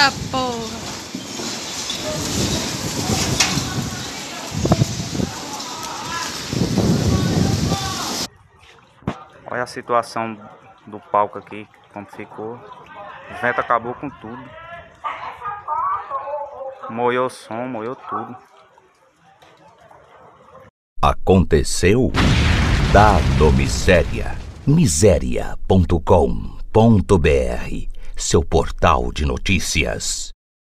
Eita porra! Olha a situação do palco aqui, como ficou. O vento acabou com tudo. Moeu o som, moeu tudo. Aconteceu? Dado Miséria. Miséria.com.br Seu portal de notícias.